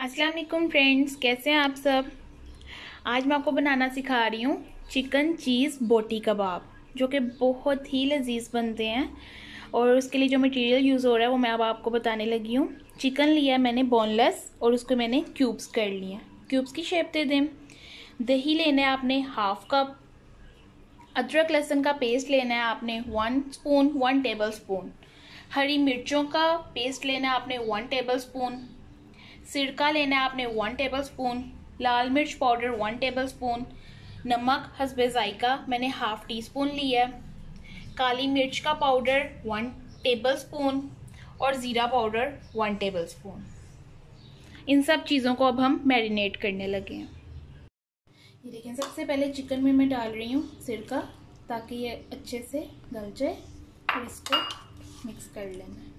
अस्सलाम वालेकुम फ्रेंड्स कैसे हैं आप सब? आज मैं आपको बनाना सिखा रही हूँ चिकन चीज़ बोटी कबाब, जो कि बहुत ही लजीज बनते हैं और उसके लिए जो मटेरियल यूज़ हो रहा है वो मैं अब आपको बताने लगी हूँ। चिकन लिया मैंने बोनलेस और उसको मैंने क्यूब्स कर लिए क्यूब्स की शेप दे दें। दही लेना है आपने हाफ़ कप अदरक लहसुन का पेस्ट लेना है आपने one spoon one tablespoon हरी मिर्चों का पेस्ट लेना है आपने वन टेबल स्पून सिरका लेना है आपने वन टेबल स्पून लाल मिर्च पाउडर वन टेबल स्पून नमक हसबे ज़ायका मैंने हाफ़ टी स्पून लिया काली मिर्च का पाउडर वन टेबल स्पून और ज़ीरा पाउडर वन टेबल स्पून इन सब चीज़ों को अब हम मैरिनेट करने लगे हैं। ये देखें सबसे पहले चिकन में मैं डाल रही हूँ सिरका, ताकि ये अच्छे से गल जाए और इसको मिक्स कर लेना है।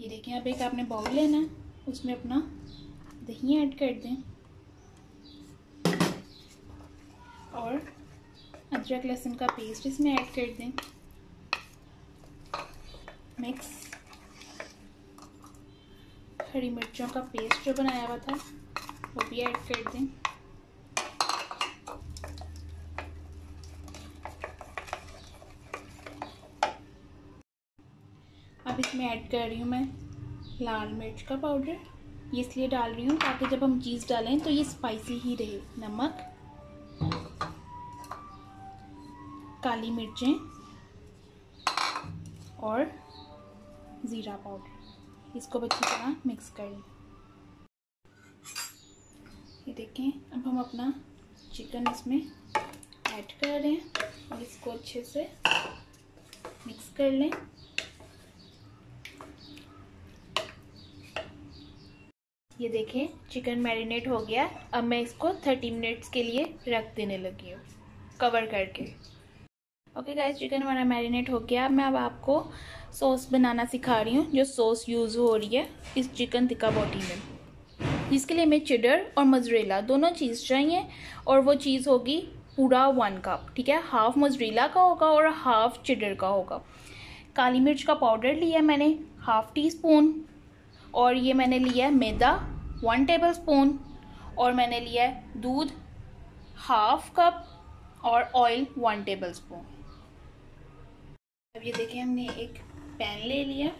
ये देखें अब एक आपने बाउल लेना उसमें अपना दही ऐड कर दें। और अदरक लहसुन का पेस्ट इसमें ऐड कर दें। मिक्स हरी मिर्चों का पेस्ट जो बनाया हुआ था, वो भी ऐड कर दें। अब इसमें ऐड कर रही हूँ मैं लाल मिर्च का पाउडर। ये इसलिए डाल रही हूँ ताकि जब हम चीज़ डालें तो ये स्पाइसी ही रहे। नमक, काली मिर्चें और ज़ीरा पाउडर। इसको अच्छी तरह मिक्स कर लें। ये देखें, अब हम अपना चिकन इसमें ऐड कर रहे हैं और इसको अच्छे से मिक्स कर लें। ये देखें चिकन मैरिनेट हो गया। अब मैं इसको थर्टी मिनट्स के लिए रख देने लगी हूँ। कवर करके। ओके गाइस चिकन हमारा मैरिनेट हो गया। मैं अब आपको सॉस बनाना सिखा रही हूँ, जो सॉस यूज़ हो रही है इस चिकन टिक्का बोटी में। जिसके लिए हमें चिडर और मजरेला दोनों चीज़ चाहिए, और वो चीज़ होगी पूरा वन कप ठीक है? हाफ़ मजरेला का होगा और हाफ़ चिडर का होगा। काली मिर्च का पाउडर लिया मैंने हाफ़ टी स्पून और ये मैंने लिया है मैदा वन टेबल स्पून और मैंने लिया है दूध हाफ़ कप और ऑयल वन टेबल स्पून अब ये देखिए, हमने एक पैन ले लिया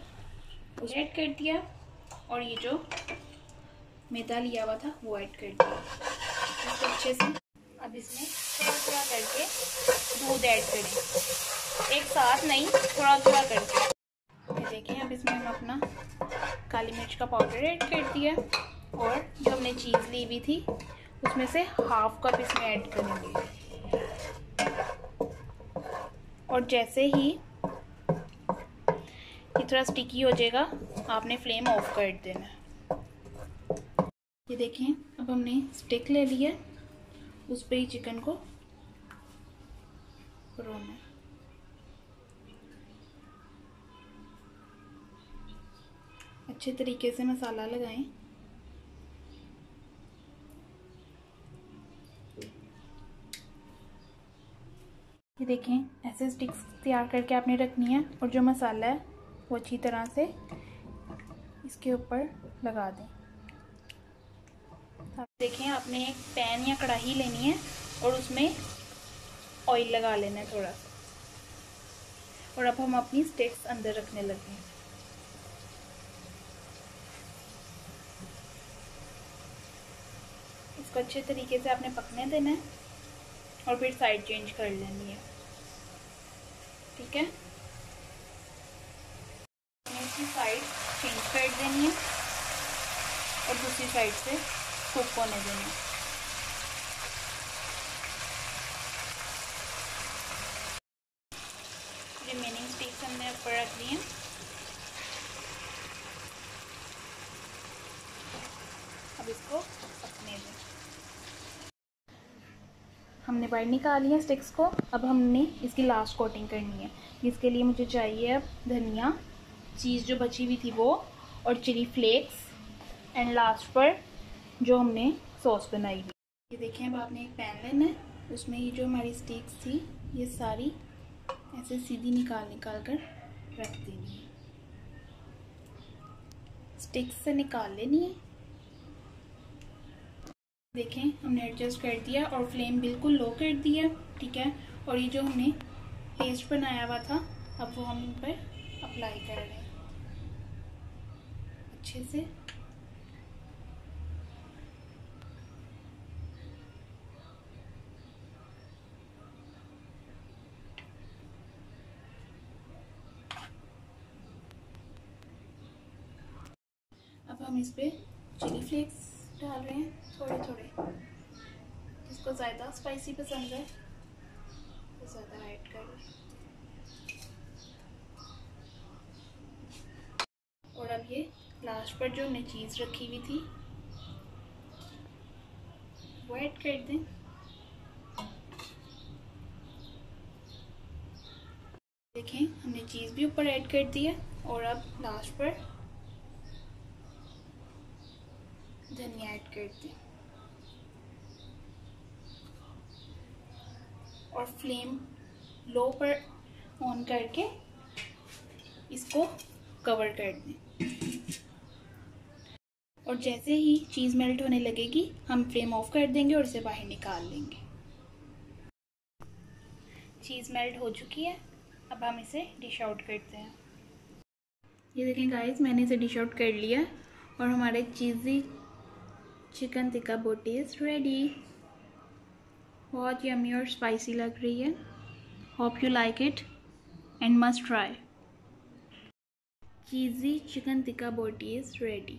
उसे ऐड कर दिया, और ये जो मैदा लिया हुआ था, वो ऐड कर दिया। अच्छे से अब इसमें थोड़ा थोड़ा करके दूध ऐड करें। एक साथ नहीं, थोड़ा थोड़ा करके। देखें अब इसमें हम अपना काली मिर्च का पाउडर ऐड कर दिया और जो हमने चीज़ ली हुई थी, उसमें से हाफ़ कप इसमें ऐड करेंगे। और जैसे ही ये थोड़ा स्टिकी हो जाएगा, आपने फ्लेम ऑफ़ कर देना। ये देखें अब हमने स्टिक ले लिया, उस पर ही चिकन को रोना अच्छे तरीके से मसाला लगाएँ। ये देखें, ऐसे स्टिक्स तैयार करके आपने रखनी है और जो मसाला है, वो अच्छी तरह से इसके ऊपर लगा दें। अब देखें, आपने एक पैन या कढ़ाई लेनी है और उसमें ऑयल लगा लेना है थोड़ा। सा और अब हम अपनी स्टिक्स अंदर रखने लगे हैं। इसको अच्छे तरीके से आपने पकने देना है और फिर साइड चेंज कर लेनी है। ठीक है? इसकी साइड चेंज कर देनी है और दूसरी साइड से कुक होने देनी है। रिमेनिंग स्टिक्स हमने ऊपर रख दी हैं। अब इसको पकने दें। हमने बाहर निकाल लिया स्टिक्स को। अब हमने इसकी लास्ट कोटिंग करनी है। इसके लिए मुझे चाहिए अब धनिया चीज़ जो बची हुई थी वो, और चिली फ्लेक्स एंड लास्ट पर जो हमने सॉस बनाई हुई। ये देखें, अब आपने एक पैन लेना है। उसमें ये जो हमारी स्टिक्स थी, ये सारी ऐसे सीधी निकाल निकाल कर रख देनी है। स्टिक से निकाल लेनी है। देखें, हमने एडजस्ट कर दिया और फ्लेम बिल्कुल लो कर दिया, ठीक है? और ये जो हमने पेस्ट बनाया हुआ था, अब वो हम पर अप्लाई कर रहे हैं। अच्छे से। अब हम इस पर चिली फ्लेक्स डाल रहे हैं, थोड़े थोड़े। जिसको ज़्यादा स्पाइसी पसंद है तो ज़्यादा ऐड कर। और अब ये लास्ट पर जो हमने चीज़ रखी हुई थी, वो ऐड कर दें। देखें, हमने चीज़ भी ऊपर ऐड कर दी है, और अब लास्ट पर धनिया ऐड कर दी और फ्लेम लो पर ऑन करके इसको कवर कर दें। और जैसे ही चीज़ मेल्ट होने लगेगी, हम फ्लेम ऑफ़ कर देंगे और इसे बाहर निकाल लेंगे। चीज़ मेल्ट हो चुकी है, अब हम इसे डिश आउट करते हैं। ये देखें गाइस मैंने इसे डिश आउट कर लिया और हमारे cheesy chicken tikka boti is ready. बहुत यमी और स्पाइसी लग रही है। Hope you like it and must try cheesy chicken tikka boti is ready.